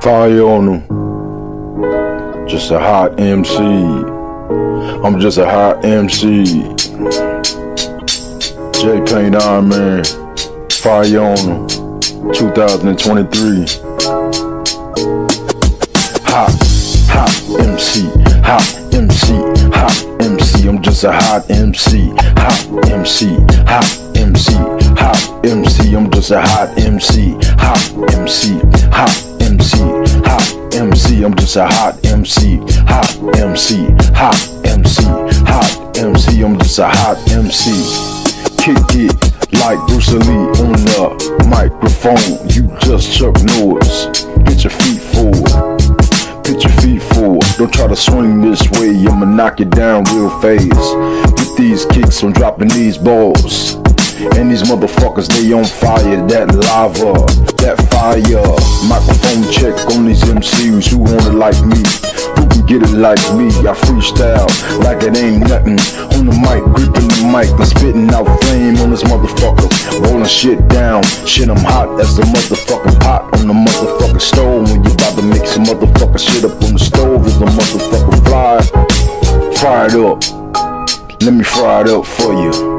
Fire on them. Just a hot MC. I'm just a hot MC. J-pain Da Ahhman. Fire on them. 2023. Hot, hot MC. Hot MC. Hot MC. I'm just a hot MC. Hot MC. Hot MC. Hot MC. I'm just a hot MC. Hot MC. Hot MC, hot MC, I'm just a hot MC, hot MC, hot MC, hot MC, I'm just a hot MC. Kick it like Bruce Lee on the microphone. You just Chuck Norris. Get your feet forward. Put your feet forward. Don't try to swing this way. I'ma knock you down real fast. Get these kicks, I'm dropping these balls. And these motherfuckers, they on fire. That lava, that fire. Microphone check on these MCs who want it like me. Who can get it like me? I freestyle like it ain't nothing. On the mic, gripping the mic, I'm spitting out flame on this motherfucker. Rolling shit down. Shit, I'm hot as the motherfucking pot on the motherfucking stove. When you about to make some motherfucking shit up on the stove, is the motherfucker fly. Fire it up. Let me fry it up for you.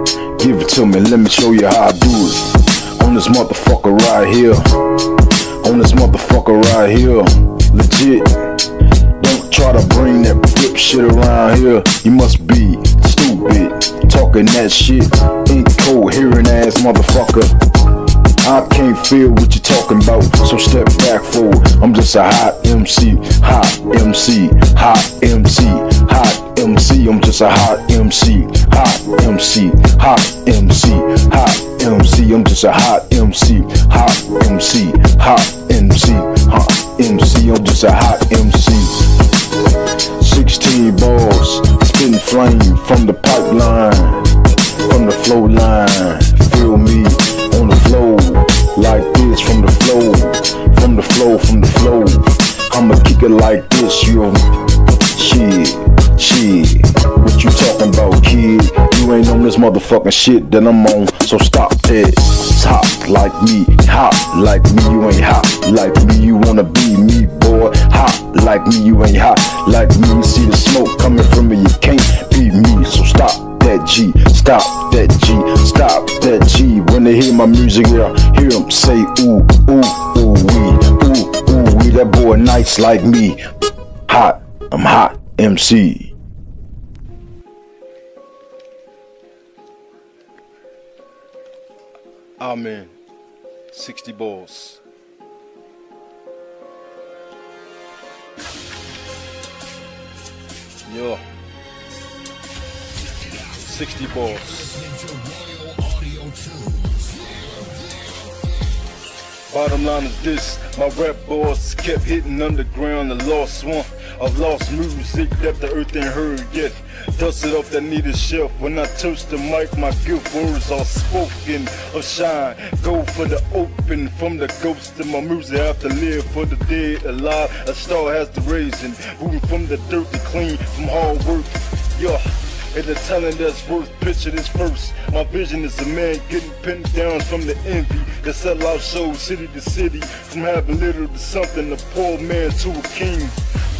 Give it to me, let me show you how I do it. On this motherfucker right here. On this motherfucker right here. Legit. Don't try to bring that flip shit around here. You must be stupid. Talking that shit. Incoherent ass motherfucker. I can't feel what you're talking about, so step back forward. I'm just a hot MC, hot MC, hot MC, hot MC. I'm just a hot MC, hot MC, hot MC, hot MC. I'm just a hot MC, hot MC, hot MC, hot MC. I'm just a hot MC. 16 balls, spitting flame from the pipeline, from the flow line. Feel me on the flow, like this from the flow, from the flow, from the flow. I'ma kick it like this, yo. Shit, shit. What you talking about, kid? You ain't on this motherfucking shit that I'm on, so stop that. Hot like me, hot like me. You ain't hot like me. You wanna be me, boy? Hot like me. You ain't hot like me. You see the smoke coming from me. You can't be me, so stop that G, stop that G, stop that G. When they hear my music, yeah, hear them say ooh, ooh, ooh, wee, ooh, ooh, wee. That boy nice like me, hot, I'm hot, MC. Amen. 60 balls. Yo. 60 balls. Bottom line is this, my rap boss kept hitting underground, the lost one. I've lost music that the earth ain't heard yet. Dusted off that needed shelf. When I touch the mic, my gift words are spoken of shine. Go for the open from the ghost of my music. I have to live for the dead alive. A star has the raising. Moving from the dirt to clean from hard work. Yeah. And the talent that's worth picture this first. My vision is a man getting pinned down from the envy. that sell out shows city to city. From having little to something, a poor man to a king.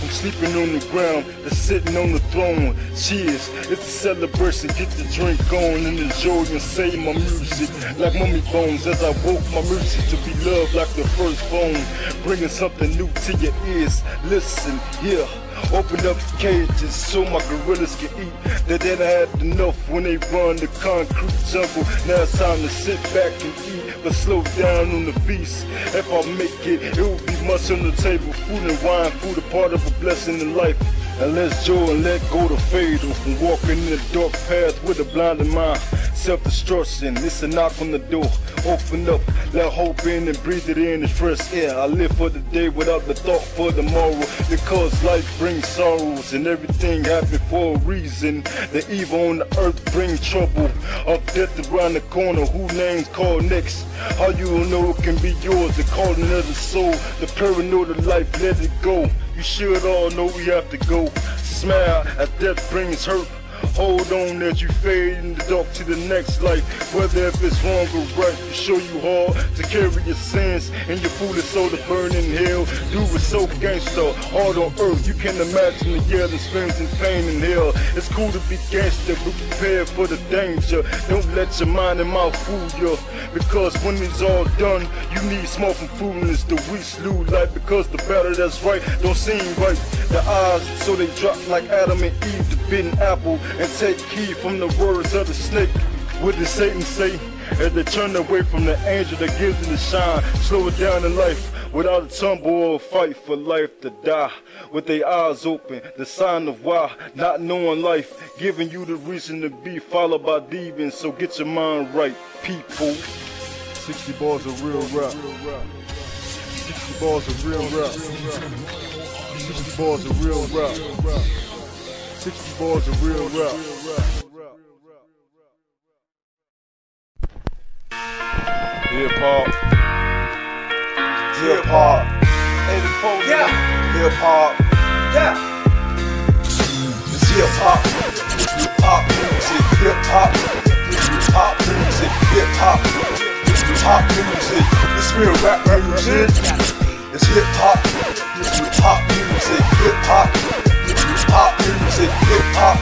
From sleeping on the ground to sitting on the throne. Cheers, it's a celebration. Get the drink on and enjoy and say my music like mummy bones. As I woke my music to be loved like the first phone. Bringing something new to your ears. Listen, yeah. Open up the cages so my gorillas can eat. They didn't have enough when they run the concrete jungle. Now it's time to sit back and eat, but slow down on the feast. If I make it, it will be much on the table. Food and wine, food a part of a blessing in life. And let's joy and let go the fatal from walking in the dark path with a blinded mind. Self-destruction, it's a knock on the door. Open up, let hope in and breathe it in the fresh air. I live for the day without the thought for tomorrow. Because life brings sorrows and everything happens for a reason. The evil on the earth bring trouble. Of death around the corner, who names call next? How you know it can be yours? The calling of the soul, the paranoid of life, let it go. You should all know we have to go. Smile as death brings hurt. Hold on as you fade in the dark to the next life. Whether if it's wrong or right, to show you hard to carry your sins and your foolish soul to burn in hell. Do it so gangster, hard on earth. You can imagine the yelling, screams, and pain in hell. It's cool to be gangster, but prepare for the danger. Don't let your mind and mouth fool you. Because when it's all done, you need small from foolishness. The we slew life because the battle that's right don't seem right. The eyes, so they drop like Adam and Eve, the bitten apple, and take key from the words of the snake. What did Satan say? As they turn away from the angel that gives them the shine, slow it down in life without a tumble fight for life to die. With their eyes open, the sign of why, not knowing life, giving you the reason to be followed by demons. So get your mind right, people. 60 bars of real rap. 60 bars of real rap. 60 bars of real rap. 60 bars of real rap. Hip hop. Hip hop. 84. Yeah. Hip hop. Yeah. It's hip hop. Hip hop music. Hip hop. Hip hop music. Hip hop. Hip hop music. It's real rap music. It's hip hop. Hip hop music. Hip hop. Music. Hip hop.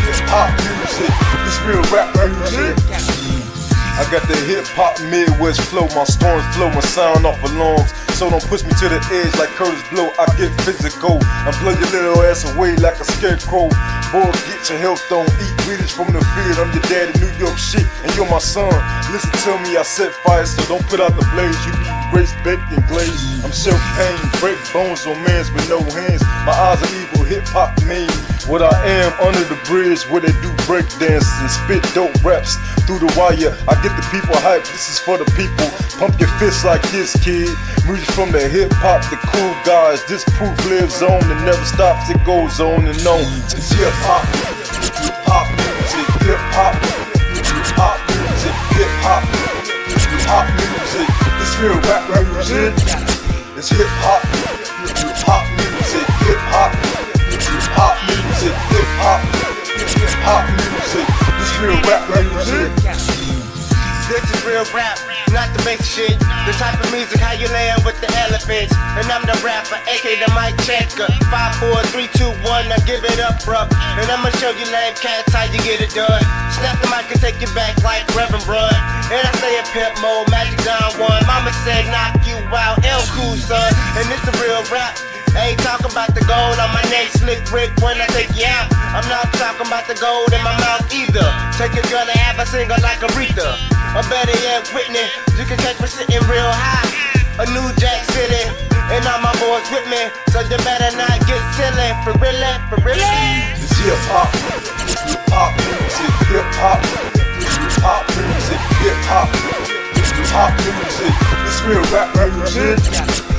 Hip hop music. It's real rap music. I got the hip hop Midwest flow, my storms flow, my sound off alarms. So don't push me to the edge like Kurtis Blow. I get physical. and blow your little ass away like a scarecrow. Boy, get your health on. Eat readers from the field. I'm your daddy, New York shit, and you're my son. Listen to me, I set fire, so don't put out the blaze. You be baked and glazed. I'm champagne, break bones on mans with no hands. My eyes are evil, hip hop mean. What I am under the bridge where they do break dance and spit dope raps through the wire. I get the people hype, this is for the people. Pump your fists like this kid. Music from the hip hop, the cool guys. This proof lives on and never stops, it goes on and on. It's hip hop, hip hop music, hip hop, hip hop music, hip hop, hip hop music. It's real rap music. It's hip hop, hip hop music, hip hop, hip hop music, hip hop, hip hop music. This real rap music. This is real rap, not the basic shit. The type of music how you land with the elephants. And I'm the rapper, aka the mic checker. 5, 4, 3, 2, 1, now give it up, bruh. And I'ma show you lame cats how you get it done. Snap the mic and take you back like Reverend Run. And I stay in pimp mode, Magic Don Juan. Mama said knock you out, L cool son. And it's the real rap. Ain't talking about the gold on my neck, slick Rick when I take you out. I'm not talking about the gold in my mouth either. Take a girl and have a single like Aretha. Or better yet, Whitney. You can catch me sitting real high. A new Jack City. And all my boys with me. So you better not get silly. For really, for really. It's hip hop, hip hop music, hip hop, hip hop music, hip hop, hip hop music. It's real rap music.